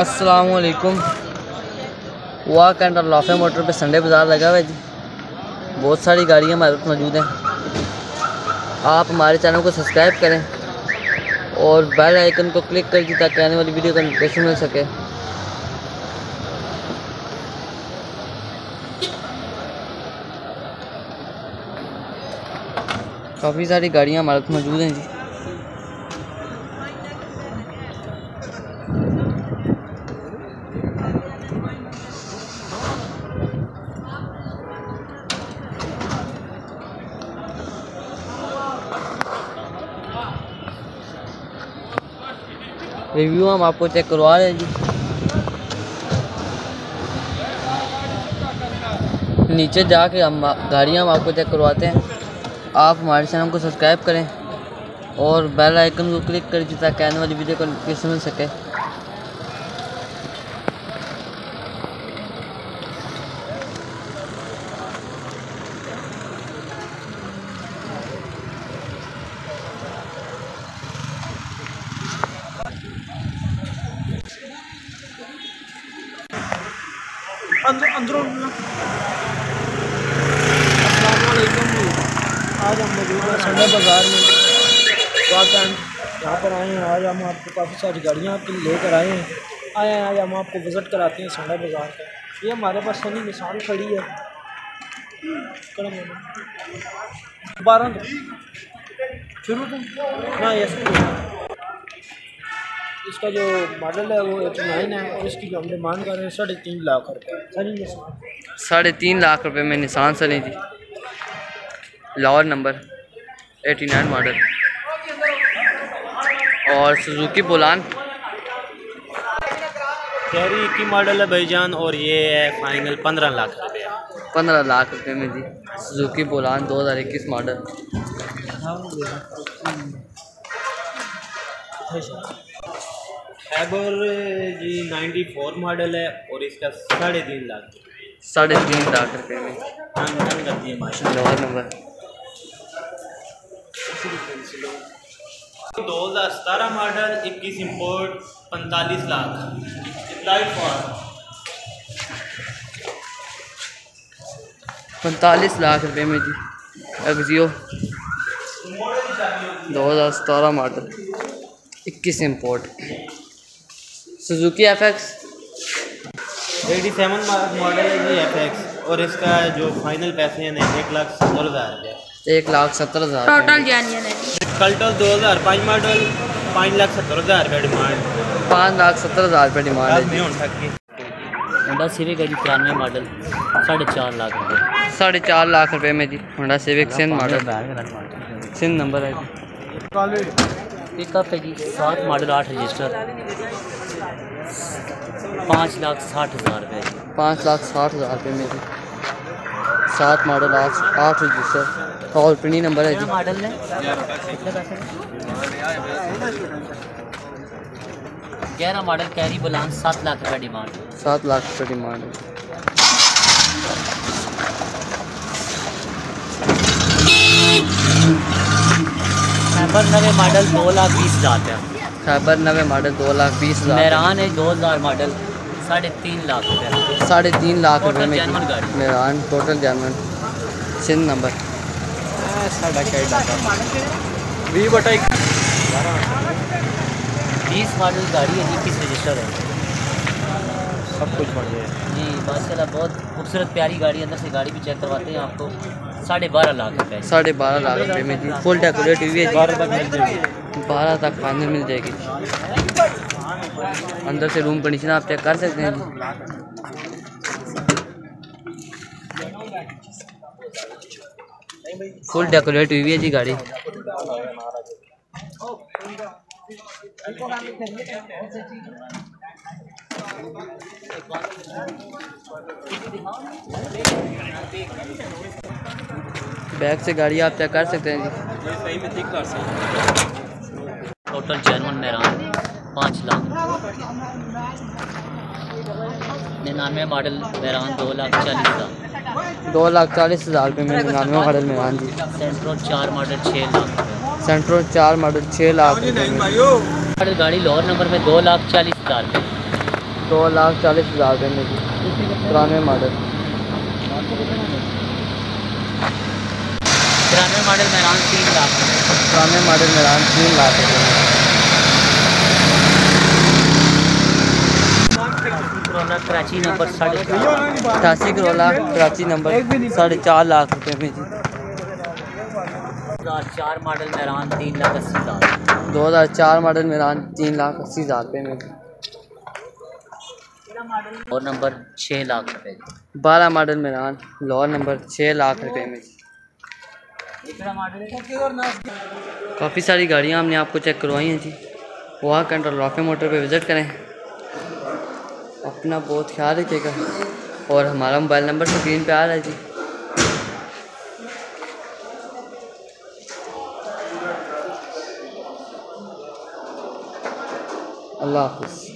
असलकुम वाक एंड लाफे मोटर पे संडे बाज़ार लगा हुआ है जी। बहुत सारी गाड़ियाँ हमारे मौजूद हैं। आप हमारे चैनल को सब्सक्राइब करें और बेल आइकन को क्लिक कर दी ताकि आने वाली वीडियो का नोटिफिकेशन मिल सके। काफ़ी सारी गाड़ियाँ हमारे मौजूद हैं जी। रिव्यू हम आपको चेक करवा रहे हैं जी। नीचे जाके हम गाड़ियाँ हम आपको चेक करवाते हैं। आप हमारे चैनल को सब्सक्राइब करें और बेल आइकन को क्लिक कर ताकि आने वाली वीडियो को मिल सके। आज हम मौजूद हैं संडे बाज़ार में। वाक यहाँ पर आए हैं। आज हम आपको काफ़ी सारी गाड़ियाँ आपके लेकर आए हैं। आए हैं, आज हम आपको विज़िट कराते हैं संडे बाज़ार का। ये हमारे पास सनी निशान खड़ी है। है। बारह शुरू ना यस इसका जो मॉडल है वो एटी नाइन है और इसकी जो हम डिमांड कर रहे हैं साढ़े तीन लाख रुपये साढ़े तीन लाख रुपए में Nissan sir ji. Lahore number 89 model और सुजुकी बोलान कैरी की मॉडल है भाईजान और ये है फाइनल पंद्रह लाख रुपये पंद्रह लाख रुपये में जी। सुजुकी बोलान 2021 मॉडल एबर जी नाइन्टी फोर मॉडल है और इसका साढ़े तीन लाख साढ़े तीन लाख रुपये में। हाँ माशा नंबर दो हज़ार सतारह मॉडल इक्कीस इम्पोर्ट पैंतालीस लाख। लाइट फॉर पैंतालीस लाख रुपये में जी। एक्जियो दो हज़ार सतारह मॉडल इक्कीस import Suzuki F X AT seven model है जी एफ़ एक्स और इसका जो फाइनल पैसे हैं एक लाख सत्तर हज़ार रुपये। एक लाख सत्तर हज़ार टोटल जानियन है दो हज़ार पाँच मॉडल पाँच लाख सत्तर हज़ार रुपये डिमांड पाँच लाख सत्तर हज़ार रुपये डिमांड नहीं जी हो सकती होंडा सिविक है जी तिरानवे मॉडल साढ़े चार लाख रुपये। साढ़े चार लाख रुपए में जी Honda Civic Sindh model Sindh number है जी। पिकअप है जी सात मॉडल आठ रजिस्टर पाँच लाख साठ हज़ार रुपये पाँच लाख साठ हज़ार रुपये में जी सात मॉडल आठ आठ रजिस्टर और पिनी नंबर है जी। मॉडल है। ग्यारह मॉडल कैरी बुलान सात लाख रुपये डिमांड सात लाख रुपये डिमांड है। नवे मॉडल दो लाख बीस हज़ार रुपया खैबर नवे मॉडल दो लाख बीस हज़ार। मेहरान है दो हज़ार मॉडल। साढ़े तीन लाख रुपये साढ़े तीन लाख रुपए Total में। मेरान टोटल जानवर सिंध नंबर। वी बटा बीस मॉडल गाड़ी है जी किस रजिस्टर है। सब कुछ बढ़िया है। जी माशाल्लाह बहुत खूबसूरत प्यारी गाड़ी अंदर से गाड़ी भी चेक करवाते हैं आपको। साढ़े बारह लाख रुपये साढ़े बारह लाख रुपये में जी फुल डेकोरेट हुई है बारह तक फाइनल मिल जाएगी। अंदर से रूम कंडीशन आप चेक कर सकते हैं फुल डेकोरेट हुई है जी गाड़ी। बैक से गाड़ी आप चेक कर सकते हैं जी। सही में ठीक कर टोटल जर्मन मेहरान पाँच लाख। निन्यानवे मॉडल मेहरान दो लाख चालीस हज़ार। दो लाख चालीस हज़ार रुपये में निन्यानवे मॉडल हाँ जी। सेंट्रो चार मॉडल छः लाख। सेंट्रो चार मॉडल छः लाख मॉडल गाड़ी लाहौर नंबर में दो लाख चालीस हज़ार। रुपये दो लाख चालीस हज़ार रुपये में जी तिरानवे मॉडल तिरानवे मॉडल मैरान तीन लाख। तिरानवे मॉडल मेरान तीन लाख रुपये करोला कराची नंबर साढ़े चार अठासी करोला कराची नंबर साढ़े चार लाख रुपये में जी। हज़ार चार मॉडल मैरान तीन लाख अस्सी हज़ार। दो हज़ार चार मॉडल मेरान तीन लाख अस्सी हज़ार रुपये में और नंबर छः लाख रुपए। की बारह मॉडल मेरान लाहौर नंबर छः लाख रुपये में जी। काफ़ी सारी गाड़ियाँ हमने आपको चेक करवाई हैं जी। वहाँ कंट्रोल रॉफे मोटर पे विज़िट करें। अपना बहुत ख्याल रखिएगा। और हमारा मोबाइल नंबर स्क्रीन पे आ रहा है जी। अल्लाह हाफिज़।